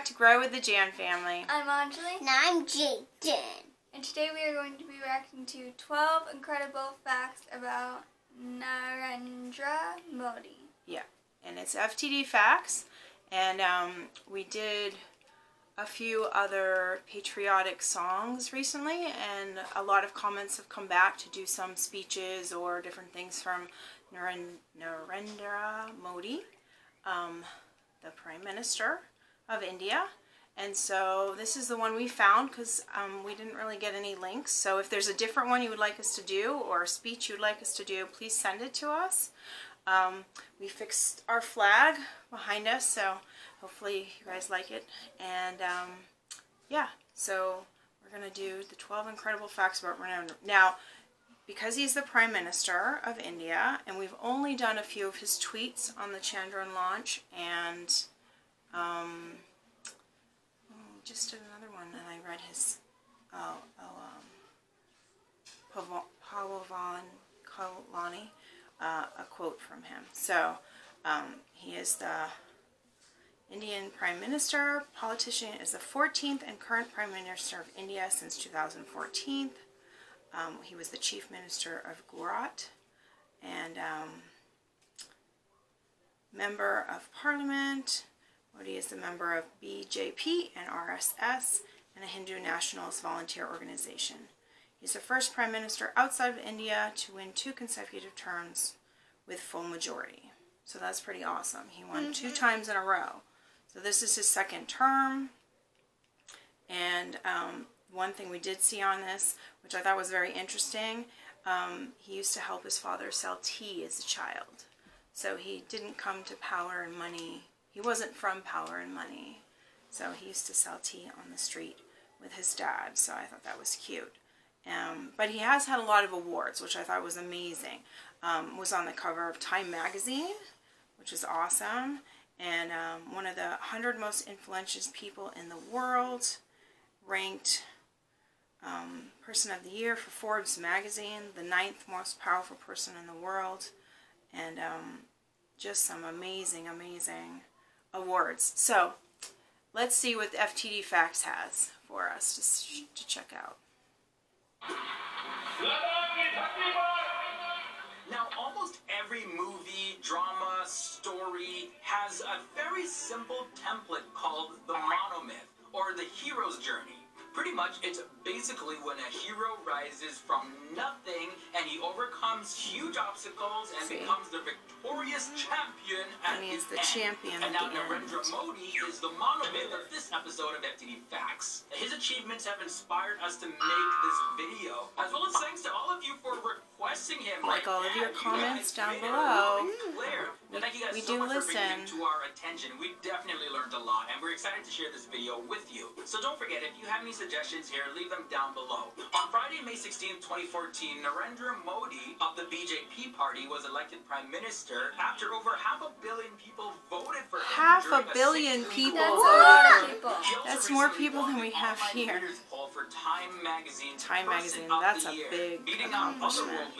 back to Grow with the Jan family. I'm Anjali. And I'm Jayden. And today we are going to be reacting to 12 incredible facts about Narendra Modi. Yeah, and it's FTD Facts. And um, we did a few other patriotic songs recently, and a lot of comments have come back to do some speeches or different things from Narendra Modi, um, the Prime Minister of India. And so this is the one we found because um, we didn't really get any links. So if there's a different one you would like us to do or a speech you'd like us to do, please send it to us. Um, we fixed our flag behind us, so hopefully you guys like it. And um, yeah, so we're going to do the 12 incredible facts about Narendra. Now, because he's the Prime Minister of India, and we've only done a few of his tweets on the Chandrayaan launch, and um, just did another one, and I read his, oh, oh um, Pawan Kalyan, uh, a quote from him. So, um, he is the Indian Prime Minister, politician, is the 14th and current Prime Minister of India since 2014. Um, he was the Chief Minister of Gujarat and um, Member of Parliament, Modi is a member of BJP and RSS and a Hindu nationalist volunteer organization. He's the first prime minister outside of India to win two consecutive terms with full majority. So that's pretty awesome. He won mm -hmm. two mm-hmm. times in a row. So this is his second term. And um, one thing we did see on this, which I thought was very interesting, um, he used to help his father sell tea as a child. So he didn't come to power and money he wasn't from power and money, so he used to sell tea on the street with his dad, so I thought that was cute. Um, but he has had a lot of awards, which I thought was amazing. Um, was on the cover of Time magazine, which is awesome, and um, one of the 100 most influential people in the world, ranked um, Person of the Year for Forbes magazine, the ninth most powerful person in the world, and um, just some amazing, amazing awards. So let's see what FTD Facts has for us to, to check out. Now, almost every movie, drama, story has a very simple template called the monomyth, or the hero's journey. Pretty much, it's basically when a hero rises from nothing and he overcomes huge obstacles and See? becomes the victorious champion at and he's the, the champion And now Narendra Modi is the monomyth of this episode of FTD Facts. His achievements have inspired us to make this video, as well as thanks to all of you for requesting him. Like, all of your comments down below. We, we so do listen. To our attention, we definitely learned a lot, and we're excited to share this video with you. So don't forget, if you have any suggestions here, leave them down below. On Friday, May 16, 2014, Narendra Modi of the BJP party was elected prime minister after over half a billion people voted for him. Half a billion people. That's a lot of people. That's more people than we have here. Magazine, Time Magazine, that's a big accomplishment.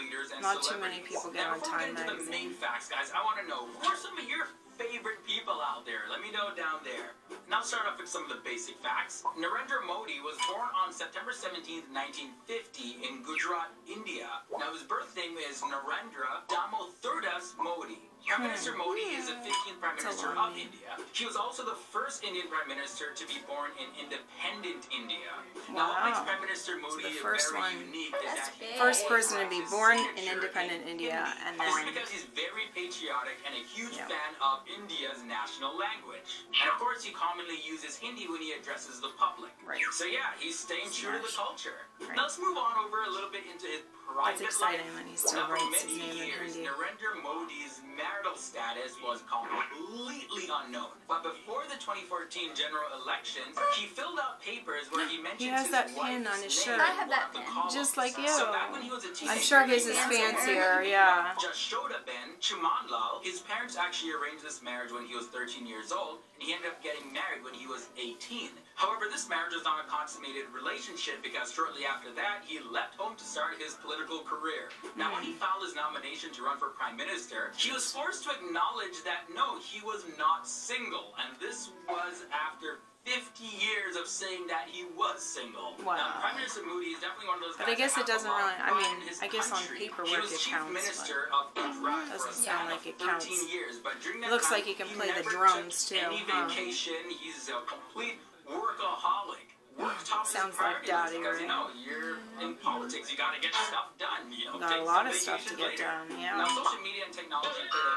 Not too many people get on Time Magazine. the main facts, guys, I want to know who are some of your favorite people out there? Let me know down there. Now start off with some of the basic facts. Narendra Modi was born on September 17, 1950 in Gujarat, India. Now his birth name is Narendra Damodardas Modi. Prime hmm. Minister Modi is the 15th Prime Minister of India. He was also the first Indian Prime Minister to be born in independent India. Wow. Now, makes Prime Minister Modi so very one. unique is that he first person to be born in independent India, and then This because he's very patriotic and a huge yep. fan of India's national language. And of course, he commonly uses Hindi when he addresses the public. Right. So yeah, he's staying true to the culture. Right. Now let's move on over a little bit into his private that's exciting when he still writes his name in Hindi. Narendra Modi's marital status was completely unknown. But before the 2014 general elections, he filled out papers where he mentioned he has that pin on his shirt. I have that pin. Just like you. So back when he was a teenager, I'm sure his is fancier, yeah. Jashodaben Chimanlal, his parents actually arranged this marriage when he was 13 years old, and he ended up getting married when he was 18. However, this marriage was not a consummated relationship because shortly after that, he left home to start his political career. Now, when he filed his nomination to run for prime minister, he was forced to acknowledge that no, he was not single, and this was after 50 years of saying that he was single. Wow. Now, Prime Minister Modi is definitely one of those But guys I guess it doesn't of really- I mean, I guess on paperwork it counts, minister of for a Doesn't sound like it 13 counts. years, but during that looks time, like he can play the drums, too, Any huh? vacation? He's a complete Sounds like Daddy, because You know, you're in politics. You got to get stuff done. You know, Got a lot of stuff to get later. done, yeah. Now, social media and technology played a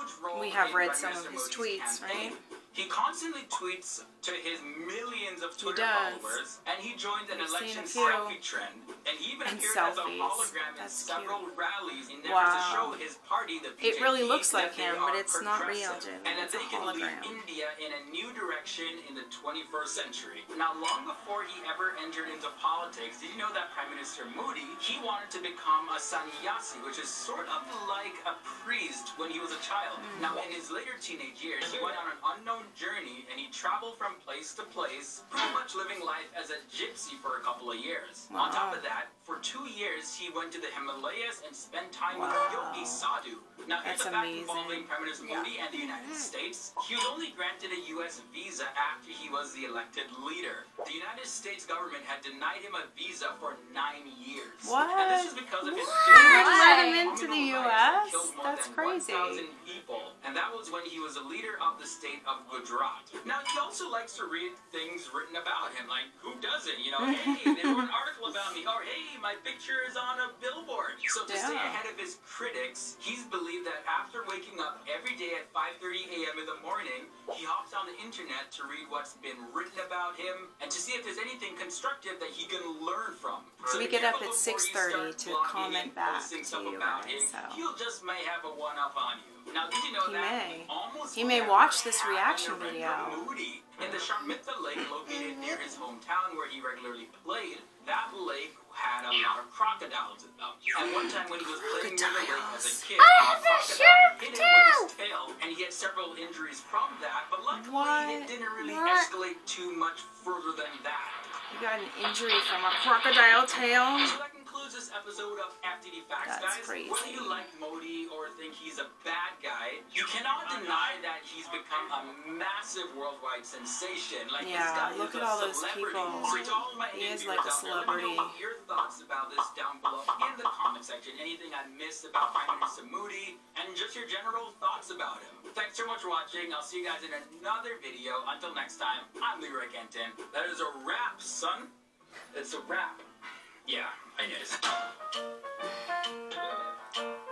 huge role. We have read some of his tweets, campaign. right? He constantly tweets to his millions of Twitter followers, and he joined an I've election selfie trend. And he even And appeared as a selfies. hologram in That's several rallies in Wow. to show his party, the It really BJP, looks like him, but it's not real, dude. And that It's they can lead. India in a new direction in the 21st century. Now, long before he ever entered into politics, did you know that Prime Minister Modi, he wanted to become a sannyasi, which is sort of like a priest when he was a child. Hmm. Now, in his later teenage years, he went on an unknown journey and he traveled from place to place, pretty much living life as a gypsy for a couple of years. On top of that, for two years, he went to the Himalayas and spent time Wow. with Yogi Sadhu. Now, here's That's a fact amazing. involving Prime Minister Modi and the United mm. States. He was only granted a U.S. visa after he was the elected leader. The United States government had denied him a visa for nine years. What? And this is because of his They wouldn't let him into the criminal riots that U.S.? That's crazy. 1,000 people, and that was when he was a leader of the state of Gujarat. Now he also likes to read things written about him, like who doesn't? You know, hey, they wrote an article about me, or hey, my picture is on a billboard. So to stay ahead of his critics, he's believed that after waking up every day at 5:30 a.m. in the morning, he hops on the internet to read what's been written about him and to see if there's anything constructive that he can learn from. So We get up at 6:30 to comment back to you about guys, so. He'll just may have a one up on you. Now, did you know He that may. almost He may watch this reaction video. Modi in the Sharmishtha Lake located near his hometown where he regularly played. That lake had a lot of crocodiles in them. And one time when he was playing near the lake as a kid, I a have a crocodile shark hit him with his tail, and he had several injuries from that. But luckily, What? it didn't really What? escalate too much further than that. You got an injury from a crocodile tail? So that concludes this episode of FTD Facts, That's guys. crazy. Whether you like Modi think he's a bad guy, you cannot deny that he's become a massive worldwide sensation. Like Yeah, this guy look is at a all those celebrity. people. So to all of my He is like a viewers let me know celebrity. your thoughts about this down below in the comment section. Anything I missed about Prime Minister Modi and just your general thoughts about him. Thanks so much for watching. I'll see you guys in another video. Until next time, I'm Leroy Kenton. That is a wrap, son. It's a wrap. Yeah, I guess.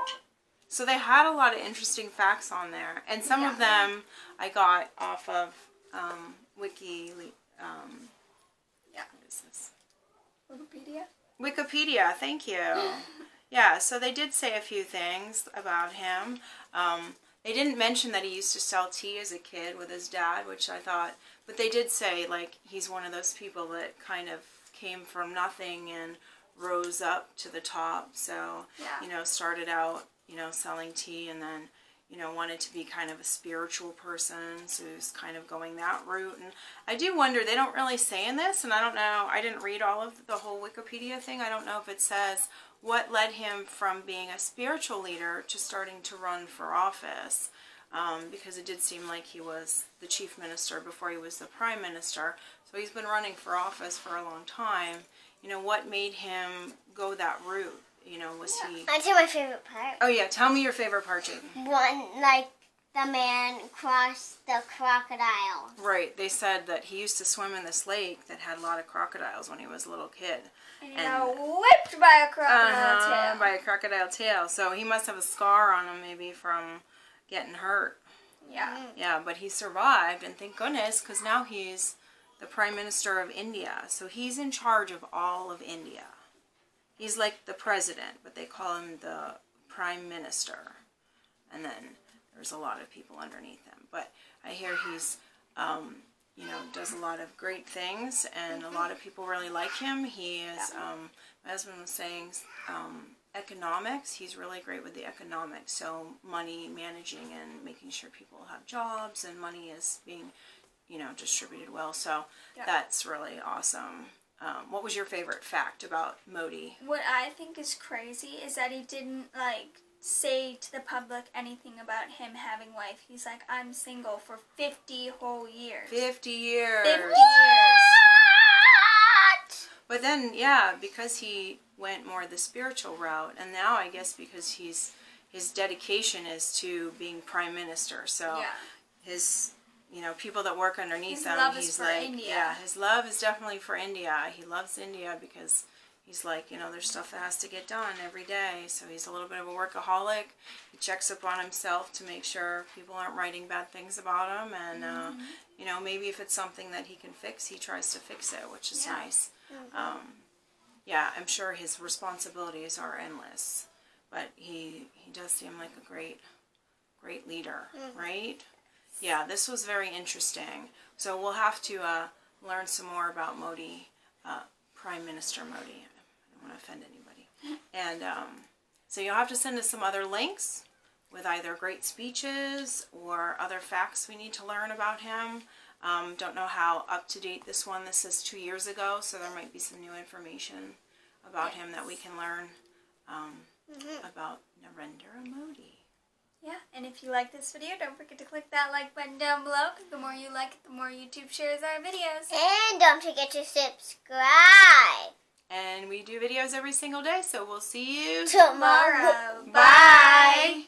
So they had a lot of interesting facts on there, and some of them I got off of um, Wiki. Um, Yeah. What is this? Wikipedia. Wikipedia. Thank you. Yeah. So they did say a few things about him. Um, they didn't mention that he used to sell tea as a kid with his dad, which I thought. But they did say like he's one of those people that kind of came from nothing and rose up to the top. So Yeah. you know, started out, you know, selling tea and then, you know, wanted to be kind of a spiritual person, so he's kind of going that route. And I do wonder, they don't really say in this, and I don't know, I didn't read all of the whole Wikipedia thing. I don't know if it says what led him from being a spiritual leader to starting to run for office. Um, because it did seem like he was the chief minister before he was the prime minister. So he's been running for office for a long time. You know, what made him go that route? You know, was he. I tell my favorite part. Oh, yeah, tell me your favorite part, Jayden. One, like the man crossed the crocodile. Right, they said that he used to swim in this lake that had a lot of crocodiles when he was a little kid. And And- got whipped by a crocodile Uh-huh, tail. by a crocodile tail. So he must have a scar on him maybe from getting hurt. yeah. Yeah, but he survived, and thank goodness, because now he's the Prime Minister of India. So he's in charge of all of India. He's like the president, but they call him the Prime Minister. And then there's a lot of people underneath him. But I hear he's, um, you know, does a lot of great things, and a lot of people really like him. He is, um, my husband was saying, um, economics. He's really great with the economics. So money managing and making sure people have jobs and money is being, you know, distributed well. So Yeah. that's really awesome. Um, what was your favorite fact about Modi? What I think is crazy is that he didn't like say to the public anything about him having wife. He's like, I'm single for 50 whole years. 50 years. 50 years. But then, yeah, because he went more the spiritual route, and now I guess because he's his dedication is to being prime minister. So Yeah. his, you know, people that work underneath His him, love is he's for like, India. yeah, his love is definitely for India. He loves India because he's like, you know, there's stuff that has to get done every day. So he's a little bit of a workaholic. He checks up on himself to make sure people aren't writing bad things about him, and uh, Mm-hmm. you know, maybe if it's something that he can fix, he tries to fix it, which is Yeah. nice. Um, yeah, I'm sure his responsibilities are endless, but he he does seem like a great great leader, right? Yeah, this was very interesting. So we'll have to uh, learn some more about Modi, uh, Prime Minister Modi. I don't want to offend anybody, and um, so you'll have to send us some other links with either great speeches or other facts we need to learn about him. Um, don't know how up to date this one. This is two years ago, so there might be some new information about him that we can learn um, about Narendra Modi. Yeah, and if you like this video, don't forget to click that like button down below because the more you like it, the more YouTube shares our videos. And don't forget to subscribe. And we do videos every single day, so we'll see you Tomorrow. Tomorrow. Bye.